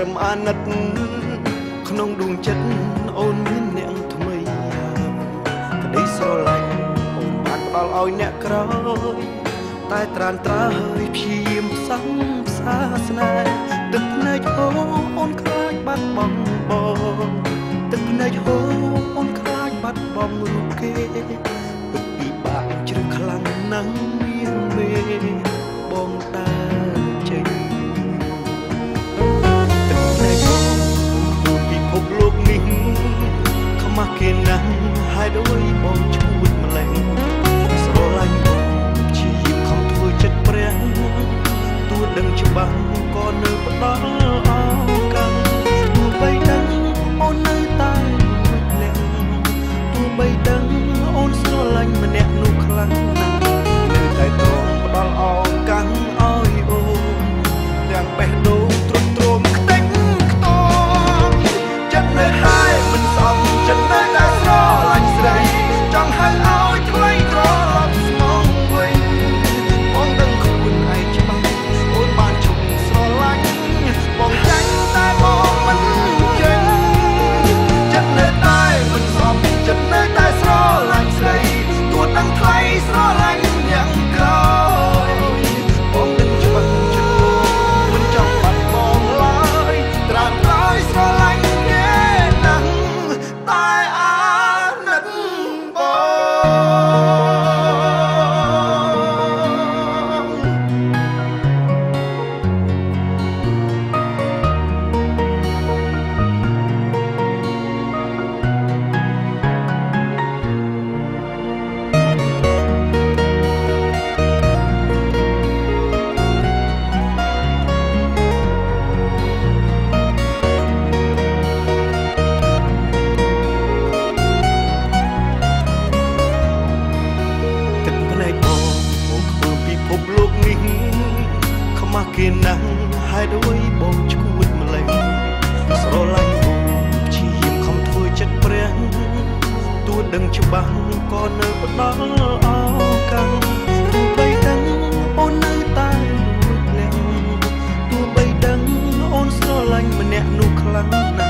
ត្រឹមអាណិត ក្នុងដួងចិត្តអូនមានអ្នកថ្មីក្តីស្រឡាញ់អូនបានផ្ដល់ឲ្យអ្នកក្រតែត្រានត្រើយព្យាយាមផ្សំផ្សាស្នេហ៍ទឹកភ្នែកអូអូនខ្លាចបាត់បង់បងទឹកភ្នែកអូអូនខ្លាចបាត់បង់រូបគេពិតពិបាកជ្រឹកខ្លាំងណាស់មានមេ ស់គេណាស់ហើយដូចបងឈួតម្លេះស្រឡាញ់បងជាយាមខំធ្វើចិត្តព្រះទួដឹងច្បាស់ក៏នៅផ្ដល់អកាំងទោះបីដឹងអូននៅតែលួចធ្លាក់ទោះបីដឹងអូនស្រឡាញ់ម្នាក់នោះខ្លាំងណាស់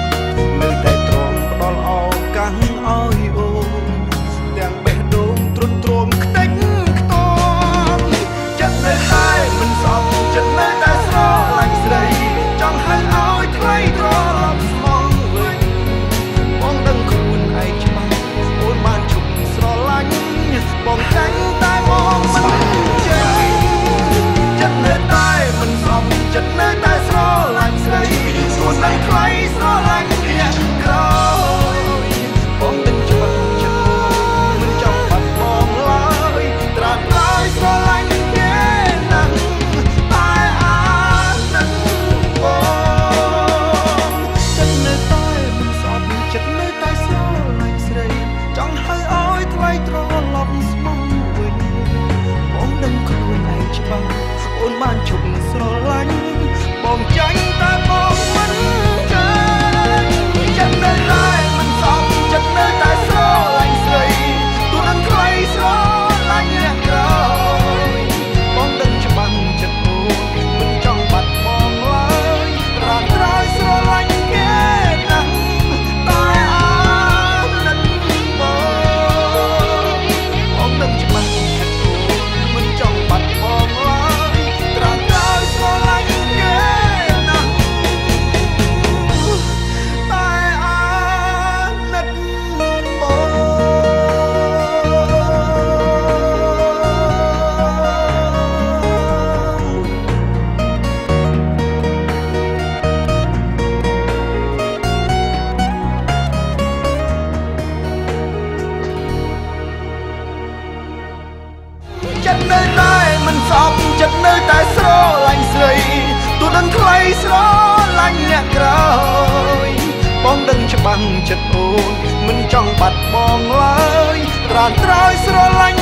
ដឹងថ្លៃស្រឡាញ់អ្នកក្រោយបងដឹងច្បាស់ចិត្តអូនមិនចង់បាត់បងឡើយត្រានត្រើយស្រឡាញ់